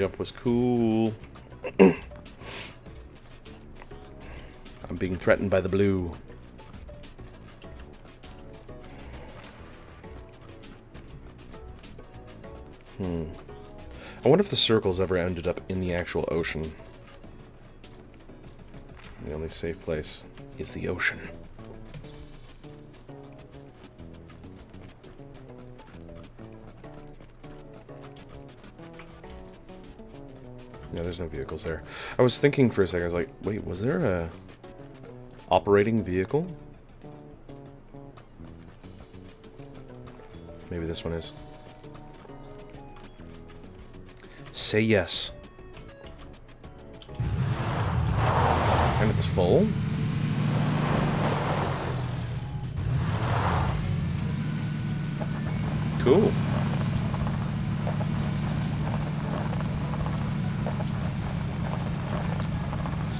jump was cool. I'm being threatened by the blue. Hmm. I wonder if the circles ever ended up in the actual ocean. The only safe place is the ocean. No, there's no vehicles there. I was thinking for a second, I was like, wait, was there a operating vehicle? Maybe this one is. Say yes. And it's full? Cool.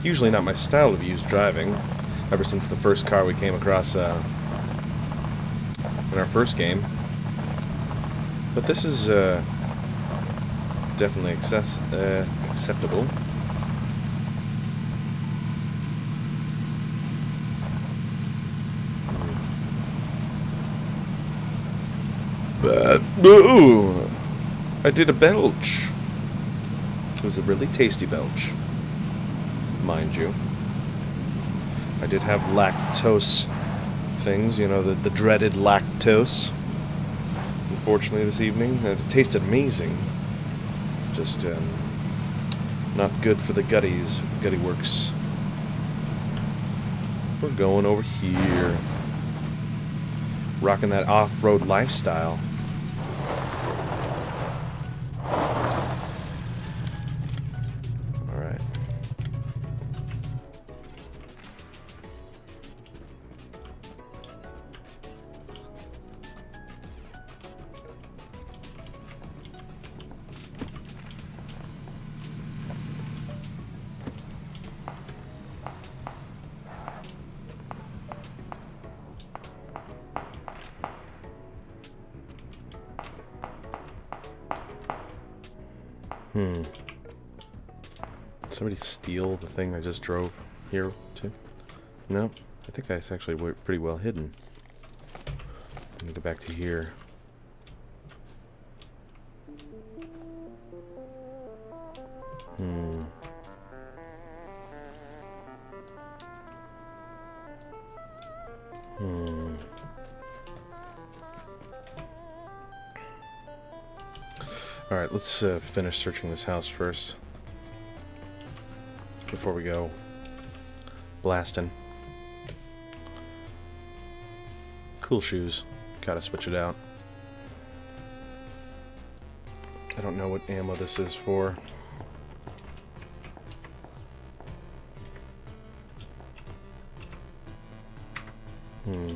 Usually not my style of use driving, ever since the first car we came across uh, in our first game. But this is uh, definitely access uh, acceptable. But, ooh, I did a belch. It was a really tasty belch, mind you. I did have lactose things, you know, the, the dreaded lactose. Unfortunately, this evening, it tasted amazing. Just um, not good for the gutties, gutty works. We're going over here, rocking that off-road lifestyle. Hmm. Somebody steal the thing I just drove here to? No, I think that's actually pretty well hidden. Let me go back to here. Hmm. Hmm. Alright, let's uh, finish searching this house first. Before we go blasting. Cool shoes. Gotta switch it out. I don't know what ammo this is for. Hmm.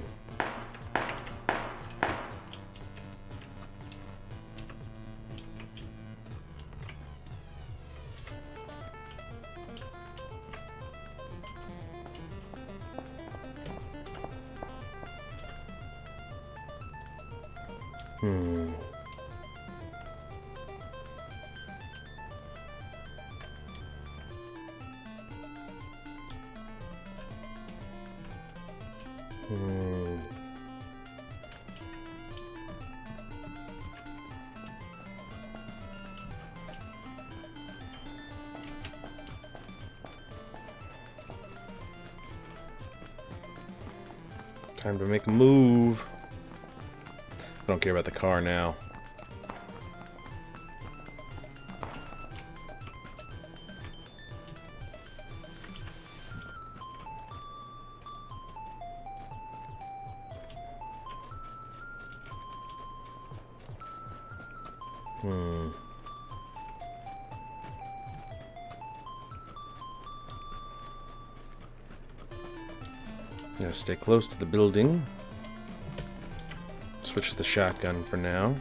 Hmm. Time to make a move. I don't care about the car now. Hmm. Yeah, stay close to the building. Switch to the shotgun for now.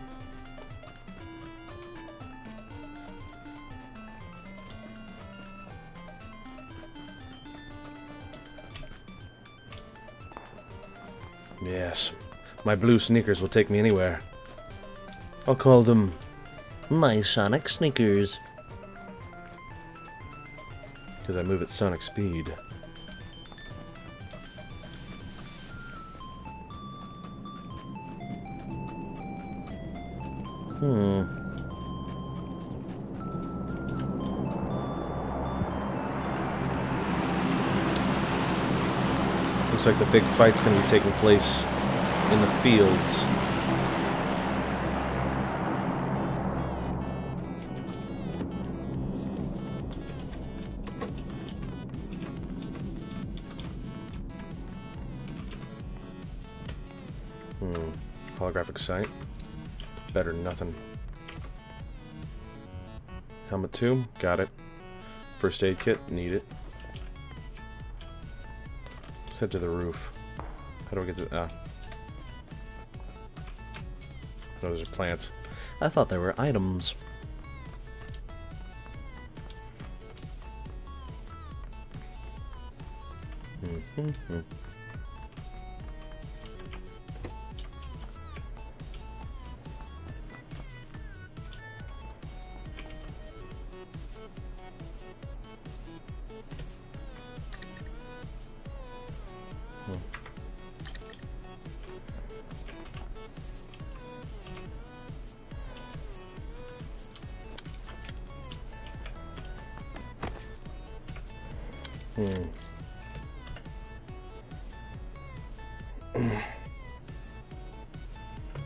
Yes, my blue sneakers will take me anywhere. I'll call them my Sonic sneakers. Because I move at sonic speed. Hmm. Looks like the big fight's going to be taking place in the fields. Hmm. Holographic sight. Better nothing. Helmet 2, got it. First aid kit, need it. Let's head to the roof. How do I get to... Ah. Those are plants. I thought they were items. Mm. Hmm.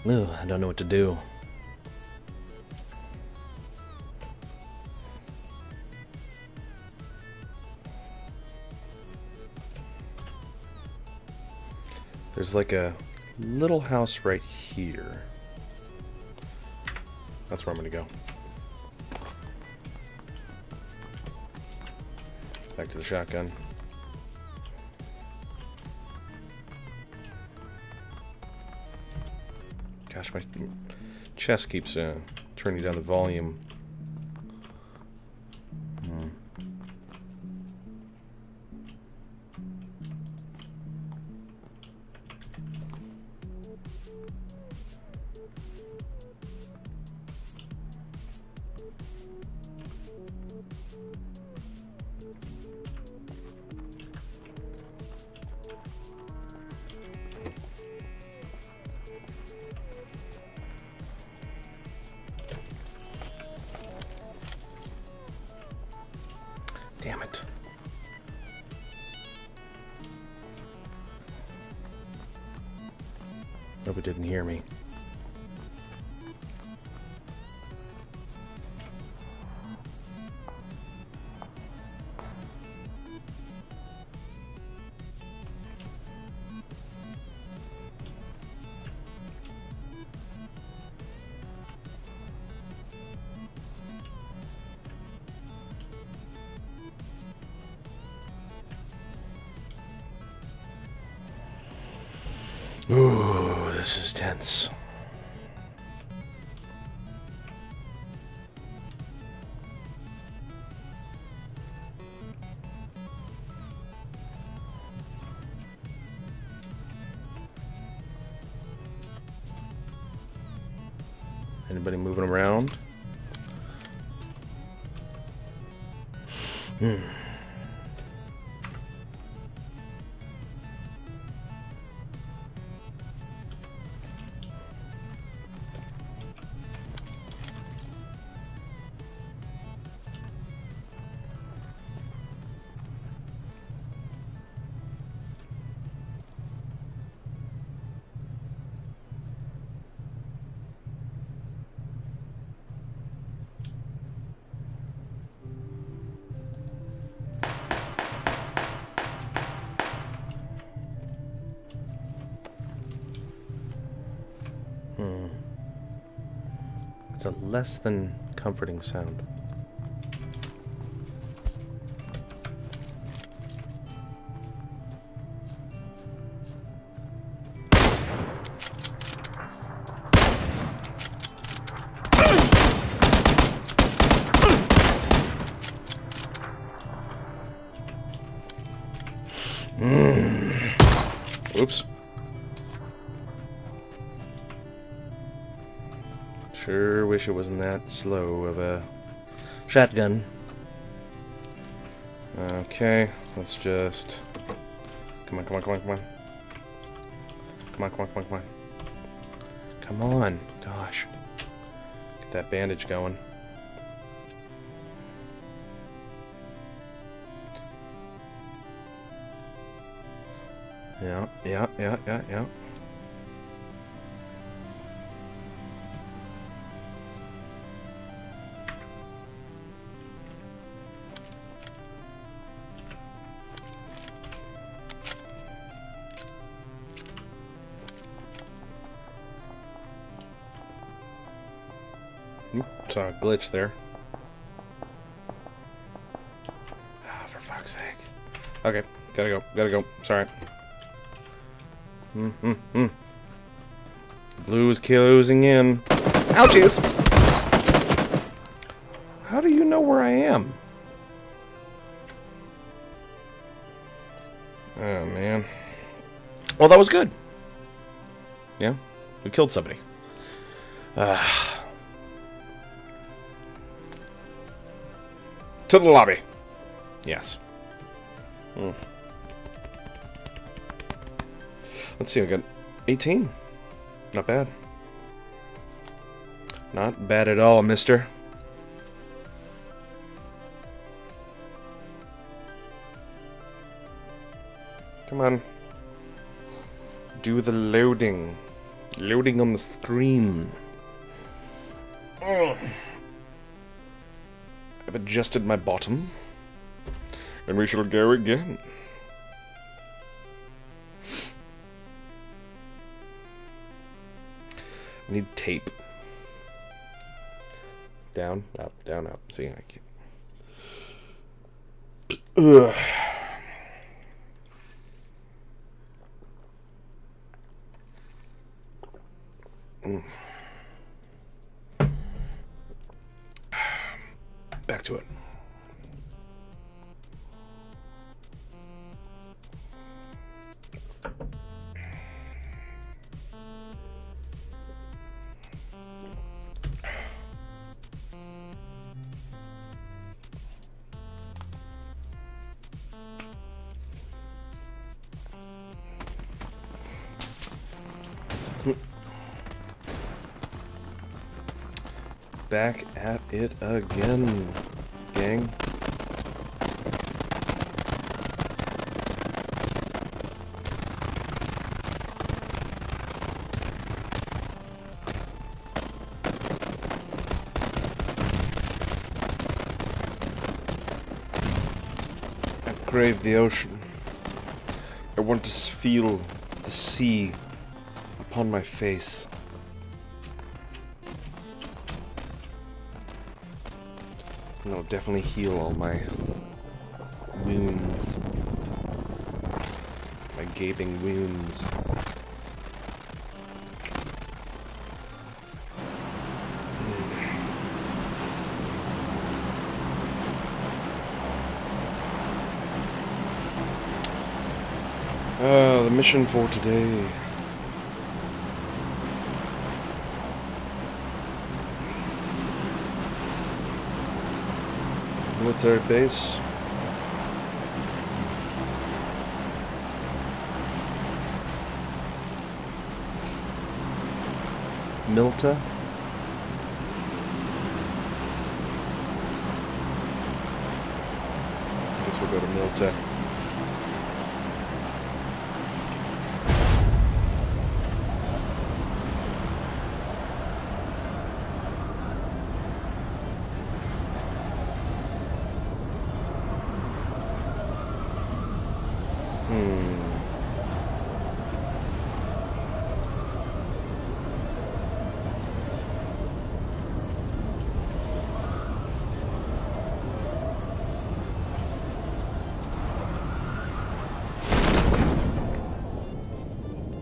Ooh, I don't know what to do. There's like a little house right here. That's where I'm going to go. Back to the shotgun. Gosh, my chest keeps uh, turning down the volume. Didn't hear me. Ooh, this is tense. Anybody moving around? Hmm. Hmm. It's a less than comforting sound. Mm. Oops. Sure wish it wasn't that slow of a shotgun. Okay, let's just... Come on, come on, come on, come on. Come on, come on, come on, come on. Come on. Gosh. Get that bandage going. Yeah, yeah, yeah, yeah, yeah. Saw a glitch there. Ah, for fuck's sake. Okay, gotta go, gotta go. Sorry. Mm, mm, mm. Blue is closing in. Ouchies! How do you know where I am? Oh, man. Well, that was good. Yeah, we killed somebody. Ah. To the lobby. Yes. Hmm. Let's see, I got 18. Not bad. Not bad at all, mister. Come on. Do the loading. Loading on the screen. Ugh. I've adjusted my bottom. And we shall go again. I need tape. Down, up, down, up. See, I can't. Ugh. Back to it. Back at it again, gang. I crave the ocean. I want to feel the sea upon my face. And it'll definitely heal all my wounds. My gaping wounds. Uh, the mission for today. Military base. Mylta. I guess we'll go to Mylta.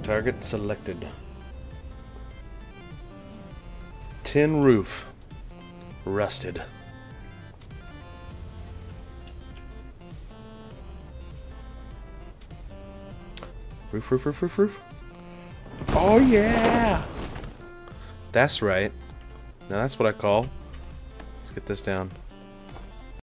Target selected. Tin roof. Rusted. Roof, roof, roof, roof, roof. Oh, yeah! That's right. Now that's what I call. Let's get this down.